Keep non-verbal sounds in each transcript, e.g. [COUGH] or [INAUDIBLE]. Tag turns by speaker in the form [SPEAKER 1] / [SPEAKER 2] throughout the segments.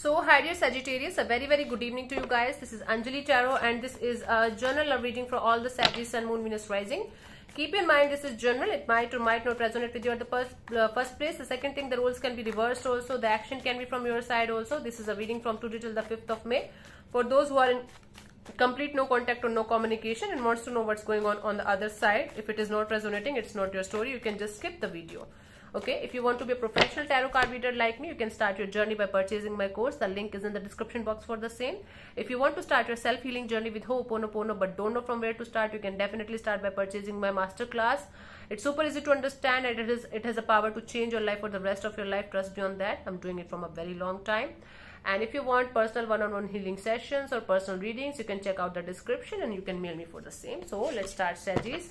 [SPEAKER 1] So, hi dear Sagittarius, a very very good evening to you guys. This is Anjali Tarot and this is a general love reading for all the Sagittarius Sun, Moon, Venus, Rising. Keep in mind this is general. It might or might not resonate with you at the first, uh, first place. The second thing, the roles can be reversed also. The action can be from your side also. This is a reading from today till the 5th of May. For those who are in complete no contact or no communication and wants to know what's going on on the other side, if it is not resonating, it's not your story, you can just skip the video okay if you want to be a professional tarot card reader like me you can start your journey by purchasing my course. The link is in the description box for the same. If you want to start your self-healing journey with ho'oponopono but don't know from where to start you can definitely start by purchasing my master class it's super easy to understand and it is it has a power to change your life for the rest of your life. Trust me on that. I'm doing it from a very long time. And if you want personal one-on-one healing sessions or personal readings you can check out the description and you can mail me for the same. So let's start Sagis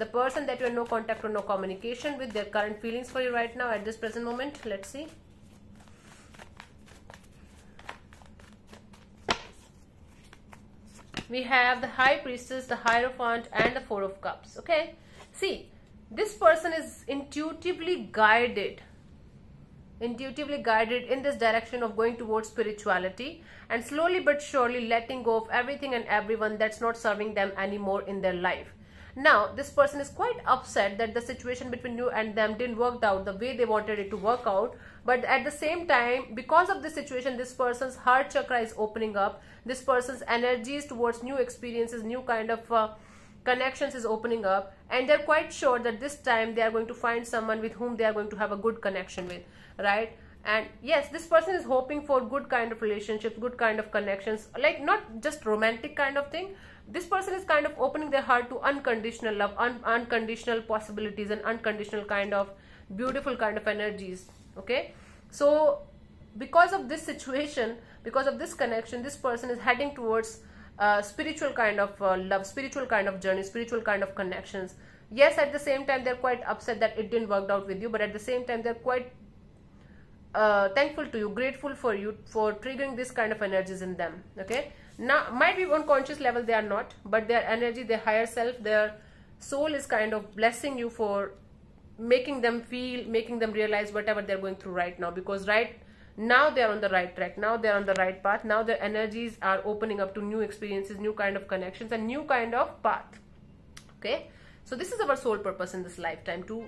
[SPEAKER 1] the person that you have no contact or no communication with their current feelings for you right now at this present moment. Let's see. We have the high priestess the hierophant and the four of cups. Okay. See this person is intuitively guided. Intuitively guided in this direction of going towards spirituality and slowly but surely letting go of everything and everyone that's not serving them anymore in their life now, this person is quite upset that the situation between you and them didn't work out the way they wanted it to work out. But at the same time, because of this situation, this person's heart chakra is opening up. This person's energies towards new experiences, new kind of uh, connections is opening up. And they're quite sure that this time they are going to find someone with whom they are going to have a good connection with, right? and yes this person is hoping for good kind of relationships good kind of connections like not just romantic kind of thing this person is kind of opening their heart to unconditional love un unconditional possibilities and unconditional kind of beautiful kind of energies okay? So because of this situation because of this connection this person is heading towards uh, spiritual kind of uh, love spiritual kind of journey spiritual kind of connections. Yes at the same time they're quite upset that it didn't work out with you but at the same time they're quite uh, thankful to you grateful for you for triggering this kind of energies in them okay now might be on conscious level they are not but their energy their higher self their soul is kind of blessing you for making them feel making them realize whatever they're going through right now. Because right now they're on the right track. Now they're on the right path. Now their energies are opening up to new experiences new kind of connections and new kind of path. Okay? So this is our sole purpose in this lifetime to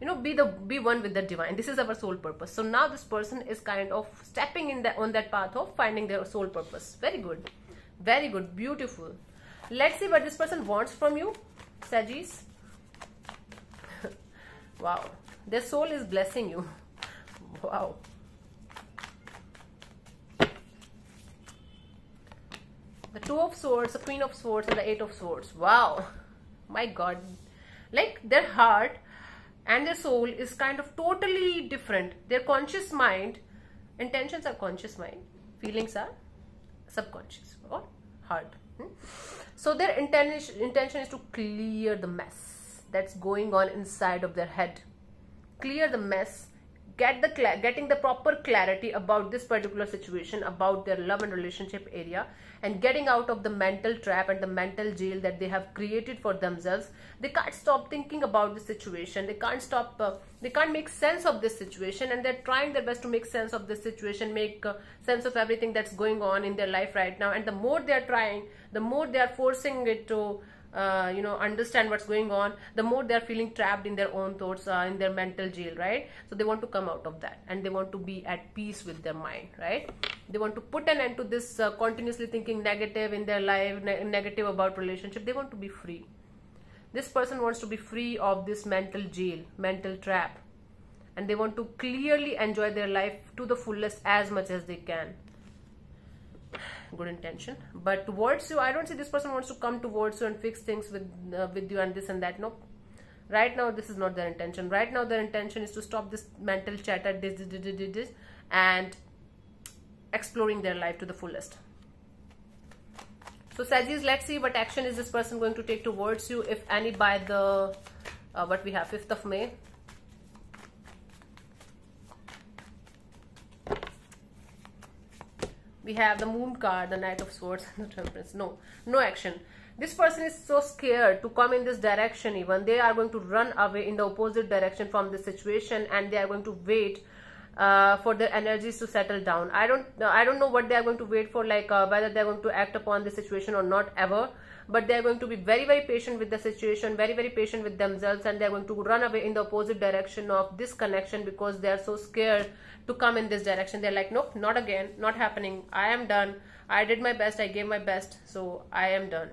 [SPEAKER 1] you know be the be one with the divine. This is our soul purpose. So now this person is kind of stepping in that on that path of finding their soul purpose. Very good very good. Beautiful. Let's see what this person wants from you. Sagis. [LAUGHS] wow. Their soul is blessing you. [LAUGHS] Wow. The Two of Swords, the Queen of Swords, and the Eight of Swords. Wow. [LAUGHS] My God. Like their heart and their soul is kind of totally different. Their conscious mind, intentions are conscious mind, feelings are subconscious or heart so their intention intention is to clear the mess that's going on inside of their head. Clear the mess get the getting the proper clarity about this particular situation about their love and relationship area and getting out of the mental trap and the mental jail that they have created for themselves. They can't stop thinking about the situation. They can't stop uh, they can't make sense of this situation and they're trying their best to make sense of this situation make uh, sense of everything that's going on in their life right now. And the more they're trying the more they are forcing it to uh, you know understand what's going on the more they're feeling trapped in their own thoughts uh, in their mental jail right? So they want to come out of that and they want to be at peace with their mind right? They want to put an end to this uh, continuously thinking negative in their life ne negative about relationship. They want to be free. This person wants to be free of this mental jail mental trap. And they want to clearly enjoy their life to the fullest as much as they can good intention. But towards you i don't see this person wants to come towards you and fix things with uh, with you and this and that. No right now this is not their intention. Right now their intention is to stop this mental chatter this, this, this, this, this and exploring their life to the fullest. So Sagittarius, let's see what action is this person going to take towards you, if any, by the, uh, what we have, 5th of May. We have the moon card the knight of swords and the temperance. No no action. This person is so scared to come in this direction even. They are going to run away in the opposite direction from this situation and they are going to wait uh, for their energies to settle down. I don't i don't know what they are going to wait for like uh, whether they're going to act upon the situation or not ever but they're going to be very very patient with the situation very very patient with themselves and they're going to run away in the opposite direction of this connection because they are so scared to come in this direction. They're like nope not again not happening. I am done. I did my best. I gave my best. So i am done.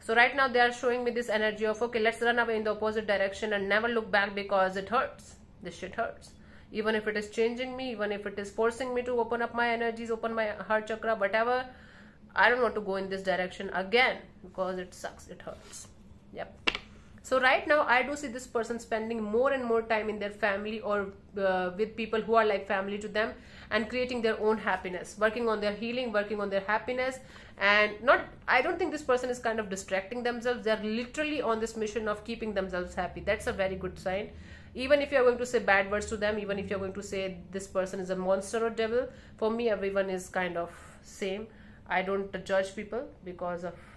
[SPEAKER 1] So right now they are showing me this energy of okay let's run away in the opposite direction and never look back because it hurts. This shit hurts. Even if it is changing me even if it is forcing me to open up my energies open my heart chakra whatever i don't want to go in this direction again because it sucks it hurts. Yep. So right now i do see this person spending more and more time in their family or uh, with people who are like family to them and creating their own happiness working on their healing working on their happiness. And not i don't think this person is kind of distracting themselves. They're literally on this mission of keeping themselves happy. That's a very good sign. Even if you're going to say bad words to them even if you're going to say this person is a monster or devil for me everyone is kind of same i don't judge people because of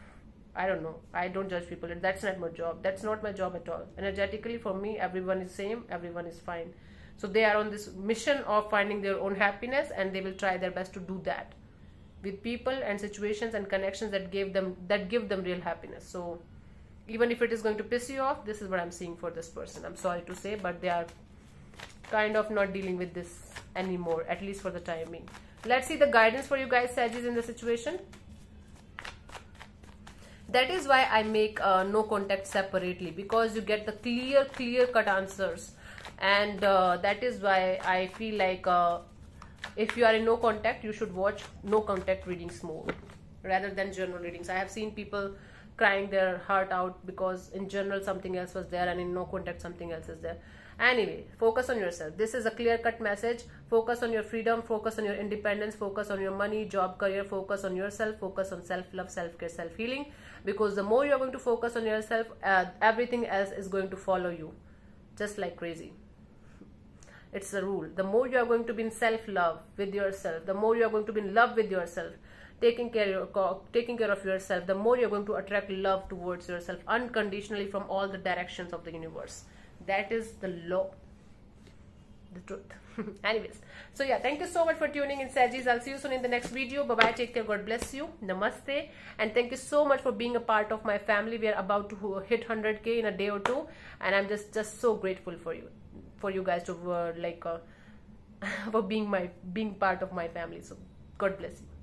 [SPEAKER 1] I don't know. I don't judge people. That's not my job. That's not my job at all. Energetically, for me, everyone is same. Everyone is fine. So they are on this mission of finding their own happiness, and they will try their best to do that with people and situations and connections that give them that give them real happiness. So even if it is going to piss you off, this is what I'm seeing for this person. I'm sorry to say, but they are kind of not dealing with this anymore, at least for the time being. Let's see the guidance for you guys, Sagittarius, in the situation. That is why i make uh, no contact separately because you get the clear clear cut answers. And uh, that is why i feel like uh, if you are in no contact you should watch no contact readings more rather than general readings. I have seen people crying their heart out because in general something else was there and in no contact something else is there Anyway, focus on yourself. This is a clear cut message. Focus on your freedom, focus on your independence, focus on your money, job, career, focus on yourself, focus on self love, self care, self healing. Because the more you're going to focus on yourself, uh, everything else is going to follow you just like crazy. It's a rule. The more you are going to be in self love with yourself, the more you are going to be in love with yourself, taking care of, taking care of yourself, the more you're going to attract love towards yourself unconditionally from all the directions of the universe that is the law. The truth. [LAUGHS] Anyways. So yeah thank you so much for tuning in Sagis. i'll see you soon in the next video. Bye bye take care. God bless you. Namaste. And thank you so much for being a part of my family. We are about to hit 100k in a day or two. And i'm just just so grateful for you for you guys to uh, like uh, [LAUGHS] for being my being part of my family. So god bless you